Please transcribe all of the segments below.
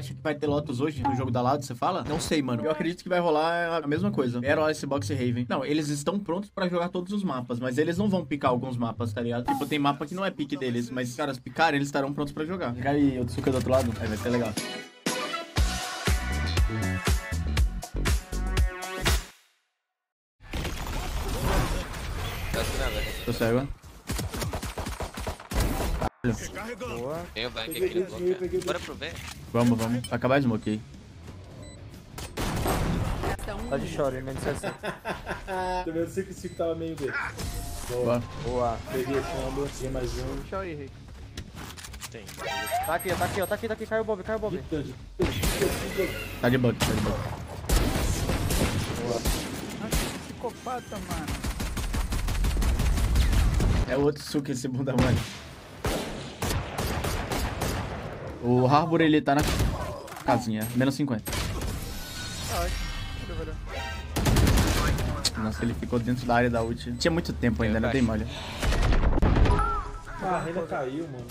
Acha que vai ter Lotus hoje no jogo da Loud, você fala? Não sei, mano. Eu acredito que vai rolar a mesma coisa. Era o Icebox e Raven. Não, eles estão prontos pra jogar todos os mapas, mas eles não vão picar alguns mapas, tá ligado? Tipo, tem mapa que não é pique deles, mas se os caras picarem, eles estarão prontos pra jogar. Aí o Tsuka do outro lado, aí vai ser legal. Tá. Tô cego. Boa. Tem o Bank aqui no bloco. Bora pro B. Vamos, vamos. Acabar a smoke aí. Tá de? Disse assim. Também eu sei que esse tava meio B. Boa. Boa. Peguei o combo, tem mais um. Puxa aí, Rick. Tá aqui, tá aqui, ó. Tá aqui, tá aqui. Caiu o Bob, caiu o Bob. Tá de bug, tá de bug. Psicopata, mano. É outro Tsuka esse bunda mole. O Harbor, ele tá na casinha. Menos 50. Tá. Nossa, ele ficou dentro da área da ult. Tinha muito tempo ainda, né? Dei mole. Ah, ainda caiu, mano.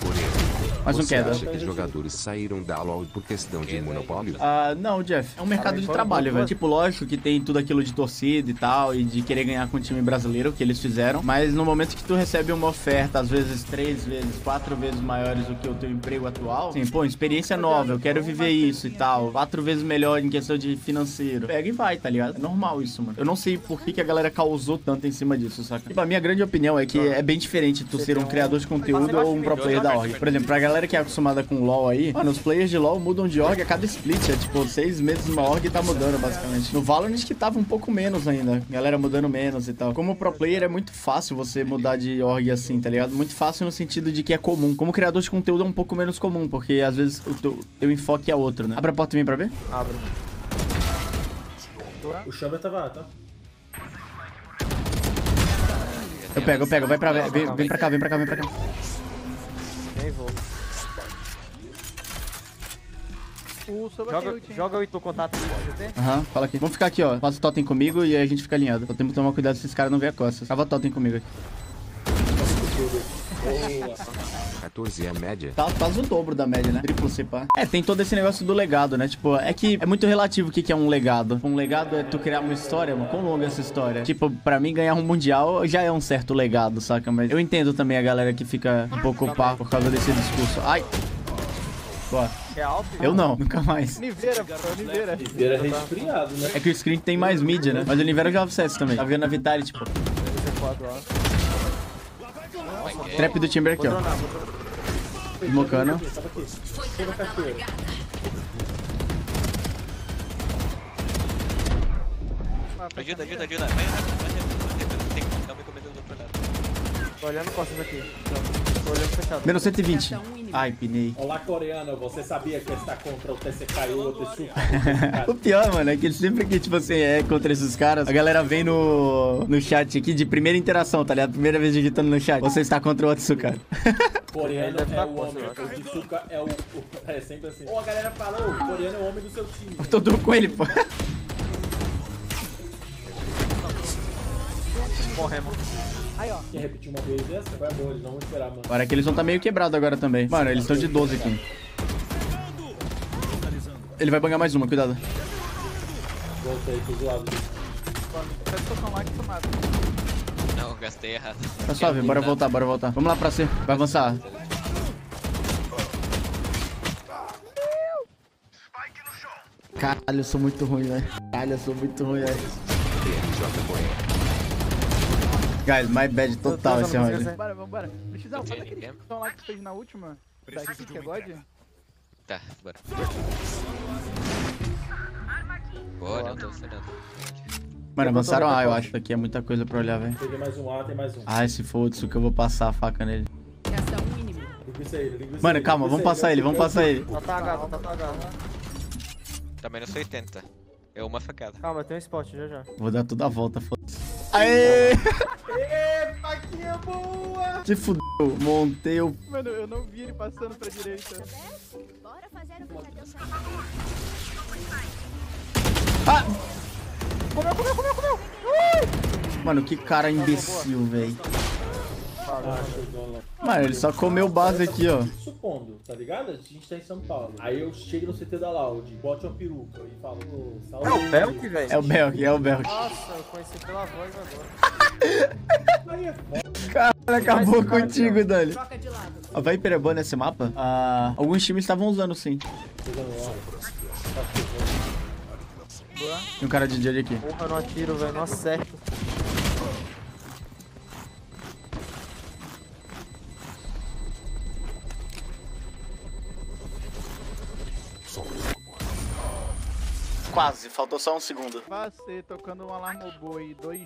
Mais um Você queda. acha que os jogadores saíram da LoL por questão de monopólio? Ah, não, Jeff. É um mercado de trabalho, velho. Tipo, lógico que tem tudo aquilo de torcida e tal, e de querer ganhar com o time brasileiro, que eles fizeram. Mas no momento que tu recebe uma oferta, às vezes três vezes, quatro vezes maiores do que o teu emprego atual, assim, pô, experiência nova, eu quero viver isso e tal. Quatro vezes melhor em questão de financeiro. Pega e vai, tá ligado? É normal isso, mano. Eu não sei por que, que a galera causou tanto em cima disso, saca? Tipo, a minha grande opinião é que é bem diferente tu ser um criador de conteúdo ou um pro player da org. Por exemplo, pra galera que é acostumada com LoL aí, mano, os players de LoL mudam de org a cada split. É tipo, seis meses uma org tá mudando, basicamente. No Valorant que tava um pouco menos ainda. Galera mudando menos e tal. Como pro player é muito fácil você mudar de org assim, tá ligado? Muito fácil no sentido de que é comum. Como criador de conteúdo é um pouco menos comum, porque às vezes o teu, teu enfoque é outro, né? Abre a porta e vem pra ver. Abre. O Chamber tava, tá? Eu pego, eu pego. Vai pra, vem, vem pra cá, vem pra cá, vem pra cá. Nem vou. O Joga, joga o Itu contato. Aham, fala aqui. Vamos ficar aqui, ó. Faz o totem comigo e aí a gente fica alinhado. Só temos que tomar cuidado se esses caras não verem a costas. Cava totem comigo aqui. 14 é a média. Tá quase o dobro da média, né? Triplo C, pá. É, tem todo esse negócio do legado, né? Tipo, é que é muito relativo o que que é um legado. Um legado é tu criar uma história, mano. Quão longa é essa história? Tipo, pra mim, ganhar um mundial já é um certo legado, saca? Mas eu entendo também a galera que fica um pouco pá por causa desse discurso. Ai! Boa. É Alp. Eu não, nunca mais. Niveira, pô, Niveira. Vira resfriado, né? É que o screen tem mais mídia, né? Mas o Nivera joga CS também. Tá vendo a Vitality, tipo. C4, ó. Trap do Timber aqui, ó. Smocando. Ajuda, ajuda, ajuda. Vai, vai, vai. Tem que dar uma encomenda do outro lado. Tô olhando costas aqui. Não, Tô olhando fechado. Menos 120. Ai, pinei. Olá, coreano. Você sabia que está contra o TCK e o outro O pior, mano, é que sempre que, tipo assim, é contra esses caras, a galera vem no, no chat aqui de primeira interação, tá ligado? Primeira vez digitando no chat. Você está contra o Otsuka. Coreano é tá o homem. eu. O é o, o. É sempre assim. Ô, a galera fala, ô, o coreano é o homem do seu time. Tô duro com ele, pô. Morremos. Quer repetir uma vez dessa? Vai boa, eles não vão esperar, mano. Agora que eles vão tá meio quebrado agora também. Mano, eles estão de 12 aqui. Ele vai bangar mais uma, cuidado. Volta aí pro zoado. Não, gastei errado. Tá suave, bora voltar, bora voltar. Vamos lá pra C. Vai avançar. Caralho, eu sou muito ruim, velho. Caralho, eu sou muito ruim, velho. Guys, my bad total esse round. Bora, vambora. Precisão, faz aquele som lá que tu fez na última. Tá aqui, que é God? Tá, bora. Bora, eu tô esperando. Mano, avançaram A, eu acho. Aqui é muita coisa pra olhar, velho. Peguei mais um A, tem mais um. Ai, se for o que eu vou passar a faca nele. Resta um inimigo. Linguiça ele, linguiça Mano, calma, vamos passar ele, vamos passar ele. Tá tagado, tá tagado. Tá menos 80. É uma facada. Calma, tem um spot já já. Vou dar toda a volta, foda-se. Aê! Ê, faquinha boa! Se fudeu, montei o... Mano, eu não vi ele passando pra direita. Bora fazer o verdadeiro Ah! Comeu, comeu, comeu, comeu! Mano, que cara imbecil, velho. Mano, ele só comeu base aqui, ó. Supondo, tá ligado? A gente tá em São Paulo. Aí eu chego no CT da Loud, bote uma peruca e falo, salve. É o Belk, velho? É o Belk, é o Belk. Nossa, eu conheci pela voz agora. Aí é foda. Caralho, acabou cara, contigo, Dani. Troca de lado. A Viper é boa nesse mapa? Ah, alguns times estavam usando sim. Tem um cara de dia aqui. Porra, não atiro, velho. Não acerto. Faltou só um segundo. Você tocando um alarme boi e dois,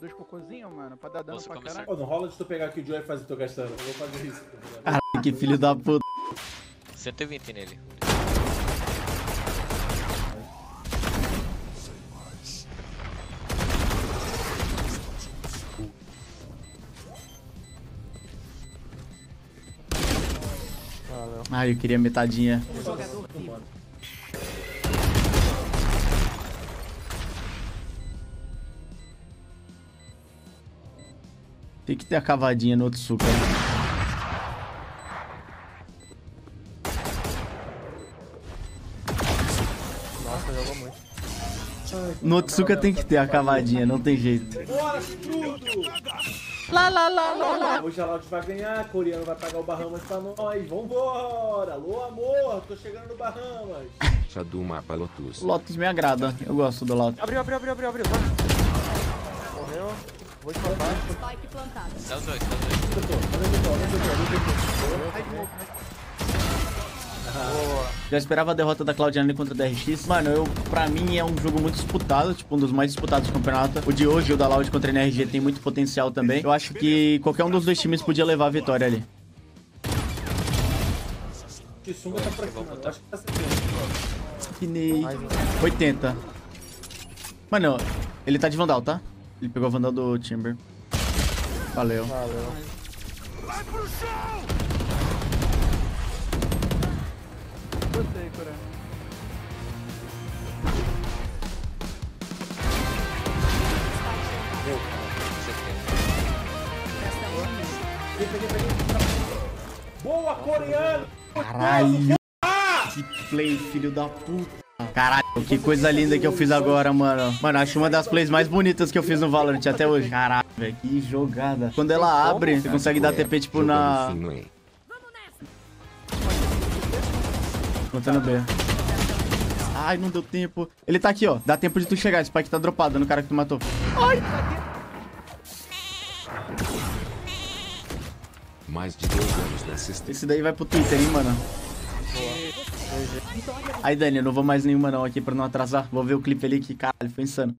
dois cocôzinhos, mano, pra dar dano Nossa, pra caralho. Pô, não rola de tu pegar aqui o Joey e fazer, tô gastando. Eu vou fazer isso. tá? Caralho, que filho da puta. 120 nele. Ai, eu queria metadinha. Tem que ter a cavadinha no Otsuka. né? Nossa, jogou muito. No Otsuka tem que ter a cavadinha, não tem jeito. Bora, tudo! Lá, lá, lá, lá, lá. Hoje a Loud vai ganhar, coreano vai pagar o Bahamas pra nós. Vambora! Alô, amor, tô chegando no Bahamas. Já do mapa Lotus. Lotus me agrada, eu gosto do Lotus. Abriu, abriu, abriu, abriu, abriu. Morreu. Vou te matar. Spike plantado. Dá os dois, dá os dois. Já esperava a derrota da Cloud9 contra a DRX. Mano, eu, pra mim é um jogo muito disputado, tipo, um dos mais disputados do campeonato. O de hoje, o da Loud contra a NRG, tem muito potencial também. Eu acho que qualquer um dos dois times podia levar a vitória ali. Kissunga tá pra cima, eu acho que tá sentindo. Pinei. Mais um. 80. Mano, ele tá de Vandal, tá? Ele pegou a Vandal do Timber. Valeu. Valeu. Gostei, Cora. Resta um inimigo. Boa, coreano! Caralho. Que play, filho da puta. Caralho, que coisa linda que eu fiz agora, mano. Mano, acho uma das plays mais bonitas que eu fiz no Valorant até hoje. Caralho, velho, que jogada. Quando ela abre, você consegue dar TP, tipo, na... Plantando B. Ai, não deu tempo. Ele tá aqui, ó. Dá tempo de tu chegar. Esse spike tá dropado no cara que tu matou. Mais de dois anos nessa. Esse daí vai pro Twitter, hein, mano. Aí, Dani, eu não vou mais nenhuma não aqui pra não atrasar. Vou ver o clipe ali que, caralho, foi insano.